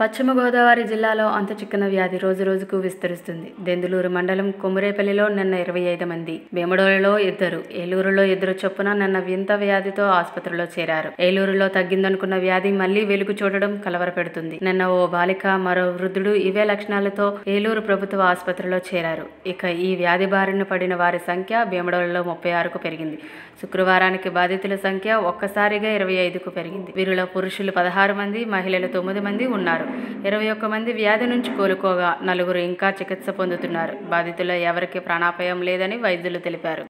పశ్చిమ గోదావరి జిల్లాలో అంతుచిక్కన వ్యాధి రోజు రోజుకు విస్తరిస్తుంది. దెందులూరు మండలం కొమురేపల్లిలో నిన్న ఇరవై ఐదు మంది భీమడోలలో ఇద్దరు ఏలూరులో ఇద్దరు చొప్పున నిన్న వింత వ్యాధితో ఆసుపత్రిలో చేరారు. ఏలూరులో తగ్గిందనుకున్న వ్యాధి మళ్ళీ వెలుగు చూడడం కలవరపెడుతుంది. నిన్న ఓ బాలిక మరో వృద్ధుడు ఇవే లక్షణాలతో ఏలూరు ప్రభుత్వ ఆసుపత్రిలో చేరారు. ఇక ఈ వ్యాధి బారిన పడిన వారి సంఖ్య భీమడోలలో ముప్పై ఆరుకు పెరిగింది. శుక్రవారానికి బాధితుల సంఖ్య ఒక్కసారిగా ఇరవై ఐదుకు పెరిగింది. వీరిలో పురుషులు పదహారు మంది మహిళలు తొమ్మిది మంది ఉన్నారు. ఇరవై ఒక్క మంది వ్యాధి నుంచి కోలుకోగా నలుగురు ఇంకా చికిత్స పొందుతున్నారు. బాధితుల్లో ఎవరికి ప్రాణాపాయం లేదని వైద్యులు తెలిపారు.